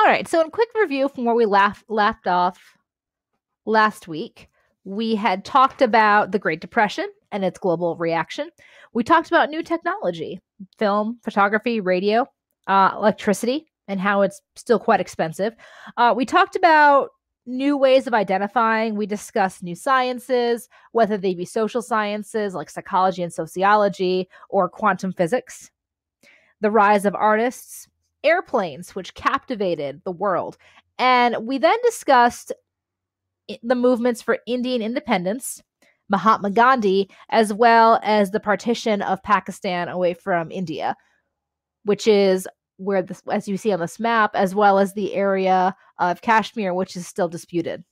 All right, so in quick review from where we laugh, left off last week, we had talked about the Great Depression and its global reaction. We talked about new technology, film, photography, radio, uh, electricity, and how it's still quite expensive. Uh, we talked about new ways of identifying. We discussed new sciences, whether they be social sciences like psychology and sociology or quantum physics, the rise of artists, airplanes, which captivated the world. And we then discussed the movements for Indian independence, Mahatma Gandhi, as well as the partition of Pakistan away from India, which is where this, as you see on this map, as well as the area of Kashmir, which is still disputed.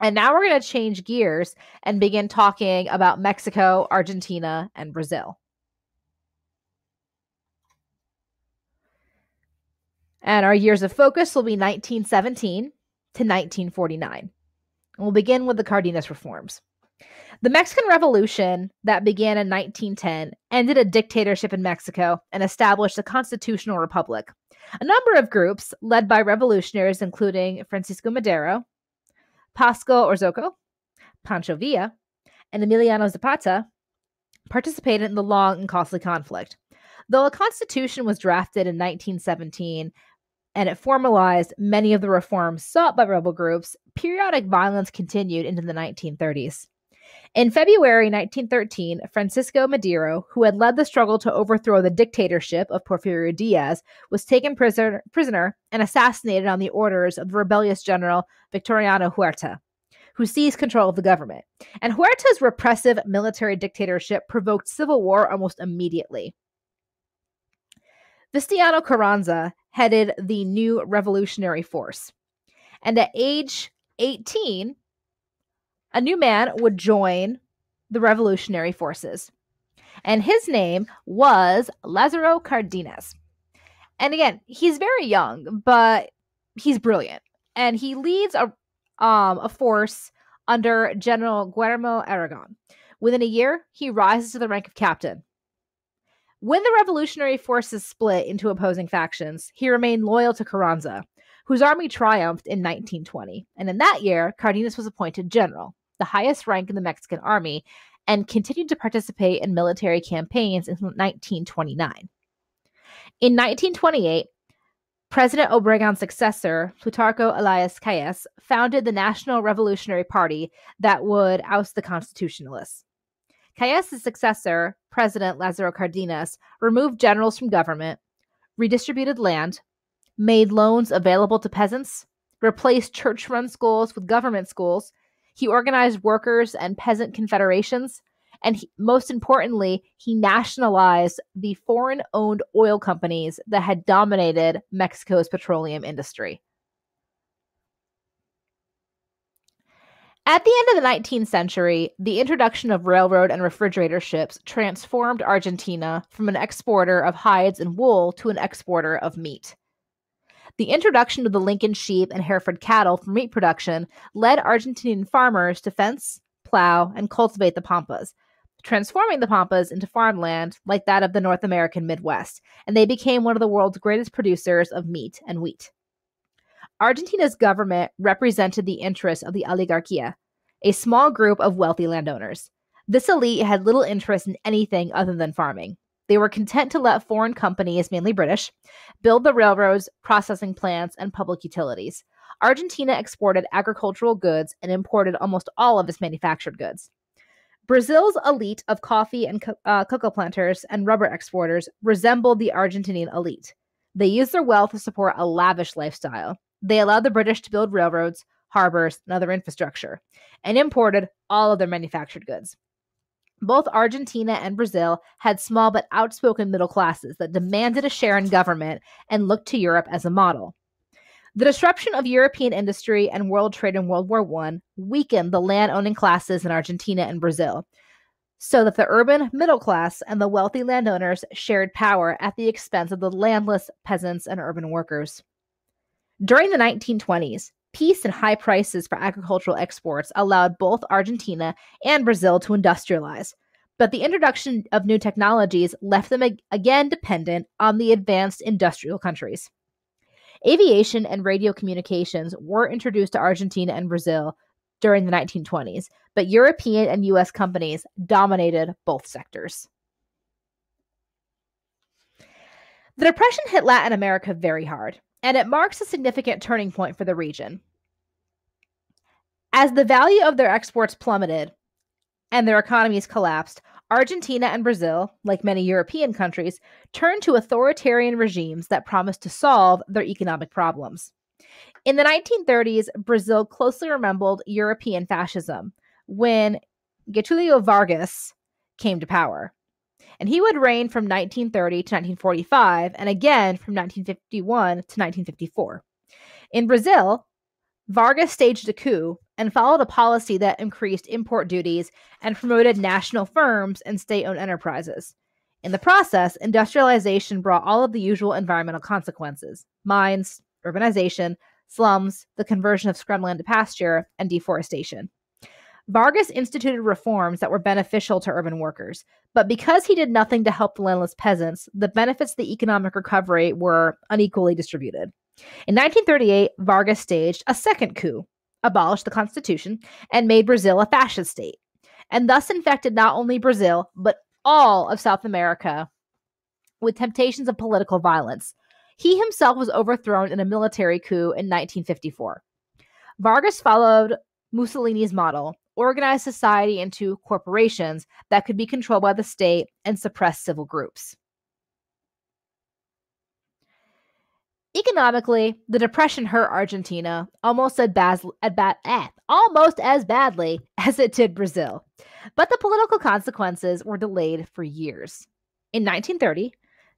And now we're going to change gears and begin talking about Mexico, Argentina, and Brazil. And our years of focus will be 1917 to 1949. we'll begin with the Cardenas reforms. The Mexican Revolution that began in 1910 ended a dictatorship in Mexico and established a constitutional republic. A number of groups, led by revolutionaries including Francisco Madero, Pascual Orozco, Pancho Villa, and Emiliano Zapata, participated in the long and costly conflict. Though a constitution was drafted in 1917 and it formalized many of the reforms sought by rebel groups, periodic violence continued into the 1930s. In February 1913, Francisco Madero, who had led the struggle to overthrow the dictatorship of Porfirio Diaz, was taken prisoner, prisoner and assassinated on the orders of the rebellious general Victoriano Huerta, who seized control of the government. And Huerta's repressive military dictatorship provoked civil war almost immediately. Venustiano Carranza headed the new revolutionary force. And at age 18, a new man would join the revolutionary forces. And his name was Lazaro Cardenas. And again, he's very young, but he's brilliant. And he leads a um, a force under General Guillermo Aragon. Within a year, he rises to the rank of captain. When the revolutionary forces split into opposing factions, he remained loyal to Carranza, whose army triumphed in 1920. And in that year, Cardenas was appointed general, the highest rank in the Mexican army, and continued to participate in military campaigns until 1929. In 1928, President Obregon's successor, Plutarco Elias Calles, founded the National Revolutionary Party that would oust the Constitutionalists. Calles' successor, President Lazaro Cardenas, removed generals from government, redistributed land, made loans available to peasants, replaced church run schools with government schools. He organized workers and peasant confederations. And he, most importantly, he nationalized the foreign owned oil companies that had dominated Mexico's petroleum industry. At the end of the 19th century, the introduction of railroad and refrigerator ships transformed Argentina from an exporter of hides and wool to an exporter of meat. The introduction of the Lincoln sheep and Hereford cattle for meat production led Argentinian farmers to fence, plow, and cultivate the pampas, transforming the pampas into farmland like that of the North American Midwest, and they became one of the world's greatest producers of meat and wheat. Argentina's government represented the interests of the oligarchia, a small group of wealthy landowners. This elite had little interest in anything other than farming. They were content to let foreign companies, mainly British, build the railroads, processing plants, and public utilities. Argentina exported agricultural goods and imported almost all of its manufactured goods. Brazil's elite of coffee and uh, cocoa planters and rubber exporters resembled the Argentinian elite. They used their wealth to support a lavish lifestyle. They allowed the British to build railroads, harbors, and other infrastructure, and imported all of their manufactured goods. Both Argentina and Brazil had small but outspoken middle classes that demanded a share in government and looked to Europe as a model. The disruption of European industry and world trade in World War I weakened the land owning classes in Argentina and Brazil, so that the urban middle class and the wealthy landowners shared power at the expense of the landless peasants and urban workers. During the 1920s, peace and high prices for agricultural exports allowed both Argentina and Brazil to industrialize. But the introduction of new technologies left them ag- again dependent on the advanced industrial countries. Aviation and radio communications were introduced to Argentina and Brazil during the 1920s, but European and US companies dominated both sectors. The Depression hit Latin America very hard, and it marks a significant turning point for the region. As the value of their exports plummeted and their economies collapsed, Argentina and Brazil, like many European countries, turned to authoritarian regimes that promised to solve their economic problems. In the 1930s, Brazil closely resembled European fascism when Getulio Vargas came to power. And he would reign from 1930 to 1945 and again from 1951 to 1954. In Brazil, Vargas staged a coup and followed a policy that increased import duties and promoted national firms and state owned enterprises. In the process, industrialization brought all of the usual environmental consequences mines, urbanization, slums, the conversion of scrubland to pasture, and deforestation. Vargas instituted reforms that were beneficial to urban workers, but because he did nothing to help the landless peasants, the benefits of the economic recovery were unequally distributed. In 1938, Vargas staged a second coup abolished the Constitution, and made Brazil a fascist state, and thus infected not only Brazil, but all of South America with temptations of political violence. He himself was overthrown in a military coup in 1954. Vargas followed Mussolini's model, organized society into corporations that could be controlled by the state and suppress civil groups. Economically, the depression hurt Argentina almost as, bad, eh, almost as badly as it did Brazil, but the political consequences were delayed for years. In 1930,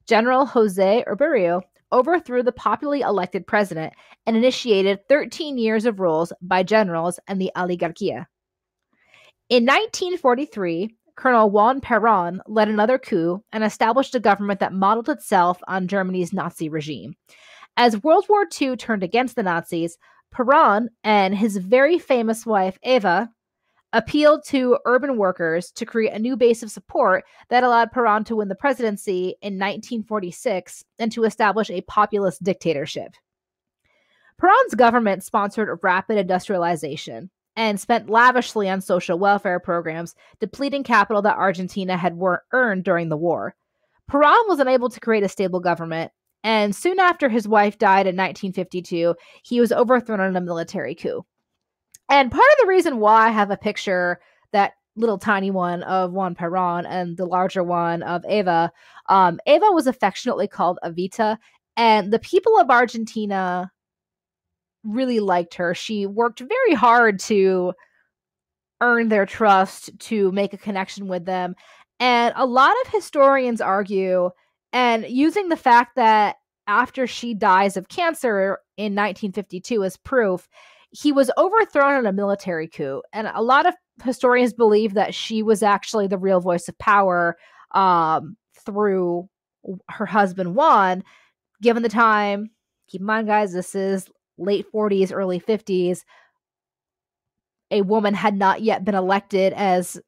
General Jose Uriburu overthrew the popularly elected president and initiated 13 years of rules by generals and the oligarchia. In 1943, Colonel Juan Perón led another coup and established a government that modeled itself on Germany's Nazi regime. As World War II turned against the Nazis, Perón and his very famous wife, Eva, appealed to urban workers to create a new base of support that allowed Perón to win the presidency in 1946 and to establish a populist dictatorship. Perón's government sponsored rapid industrialization and spent lavishly on social welfare programs, depleting capital that Argentina had earned during the war. Perón was unable to create a stable government and soon after his wife died in 1952, he was overthrown in a military coup. And part of the reason why I have a picture, that little tiny one of Juan Perón and the larger one of Eva, um, Eva was affectionately called Evita. And the people of Argentina really liked her. She worked very hard to earn their trust, to make a connection with them. And a lot of historians argue and using the fact that after she dies of cancer in 1952 as proof, he was overthrown in a military coup. And a lot of historians believe that she was actually the real voice of power um, through her husband Juan. Given the time, keep in mind, guys, this is late 40s, early 50s. A woman had not yet been elected as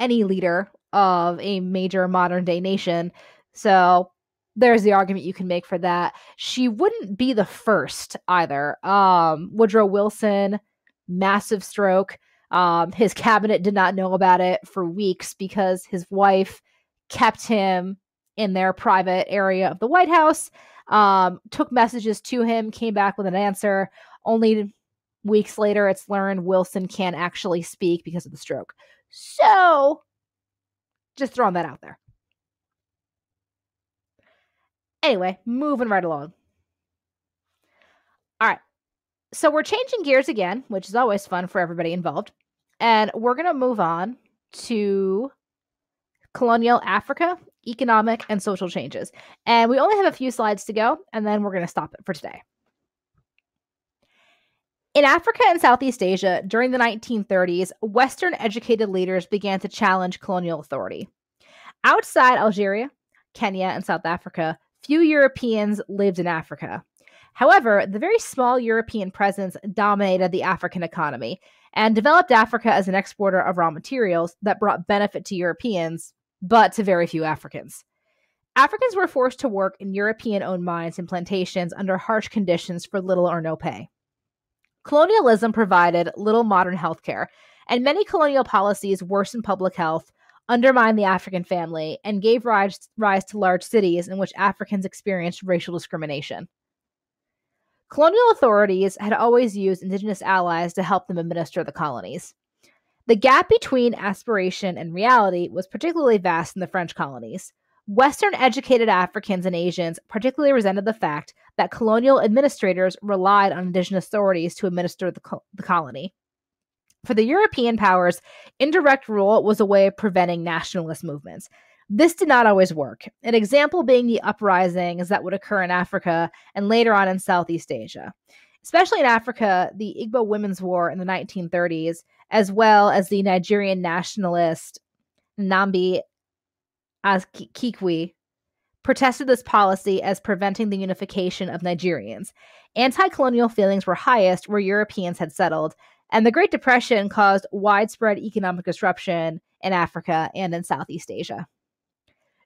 any leader of a major modern day nation. So there's the argument you can make for that. She wouldn't be the first either. Um, Woodrow Wilson, massive stroke. Um, his cabinet did not know about it for weeks because his wife kept him in their private area of the White House. Um, took messages to him, came back with an answer. Only weeks later, it's learned Wilson can't actually speak because of the stroke. So, just throwing that out there. Anyway, moving right along. All right. So we're changing gears again, which is always fun for everybody involved. And we're going to move on to colonial Africa, economic and social changes. And we only have a few slides to go, and then we're going to stop it for today. In Africa and Southeast Asia, during the 1930s, Western educated leaders began to challenge colonial authority. Outside Algeria, Kenya, and South Africa, few Europeans lived in Africa. However, the very small European presence dominated the African economy and developed Africa as an exporter of raw materials that brought benefit to Europeans, but to very few Africans. Africans were forced to work in European owned mines and plantations under harsh conditions for little or no pay. Colonialism provided little modern health care, and many colonial policies worsened public health, undermined the African family, and gave rise, rise to large cities in which Africans experienced racial discrimination. Colonial authorities had always used indigenous allies to help them administer the colonies. The gap between aspiration and reality was particularly vast in the French colonies. Western educated Africans and Asians particularly resented the fact that colonial administrators relied on indigenous authorities to administer the, co- the colony. For the European powers, indirect rule was a way of preventing nationalist movements. This did not always work, an example being the uprisings that would occur in Africa and later on in Southeast Asia. Especially in Africa, the Igbo Women's War in the 1930s, as well as the Nigerian nationalist Nnamdi Azikiwe, protested this policy as preventing the unification of Nigerians. Anti colonial feelings were highest where Europeans had settled, and the Great Depression caused widespread economic disruption in Africa and in Southeast Asia.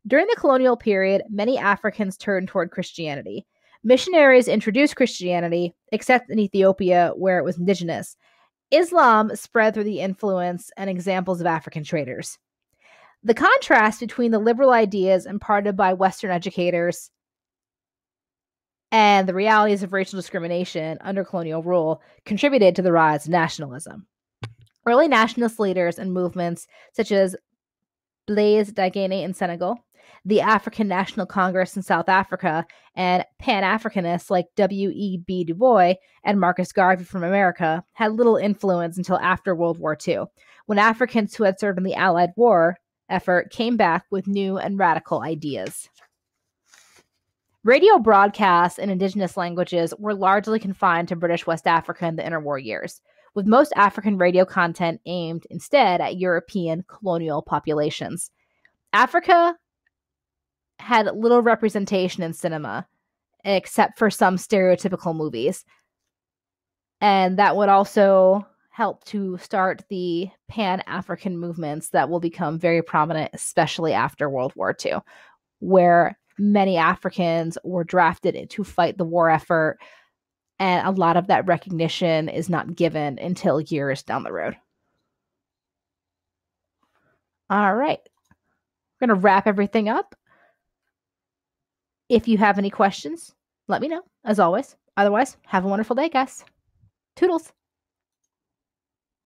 During the colonial period, many Africans turned toward Christianity. Missionaries introduced Christianity, except in Ethiopia, where it was indigenous. Islam spread through the influence and examples of African traders. The contrast between the liberal ideas imparted by Western educators and the realities of racial discrimination under colonial rule contributed to the rise of nationalism. Early nationalist leaders and movements such as Blaise Diagne in Senegal, the African National Congress in South Africa, and Pan Africanists like W.E.B. Du Bois and Marcus Garvey from America had little influence until after World War II, when Africans who had served in the Allied War effort came back with new and radical ideas. Radio broadcasts in Indigenous languages were largely confined to British West Africa in the interwar years, with most African radio content aimed instead at European colonial populations. Africa had little representation in cinema, except for some stereotypical movies. And that would also help to start the pan African movements that will become very prominent, especially after World War II, where many Africans were drafted to fight the war effort. And a lot of that recognition is not given until years down the road. All right. We're going to wrap everything up. If you have any questions, let me know, as always. Otherwise, have a wonderful day, guys. Toodles.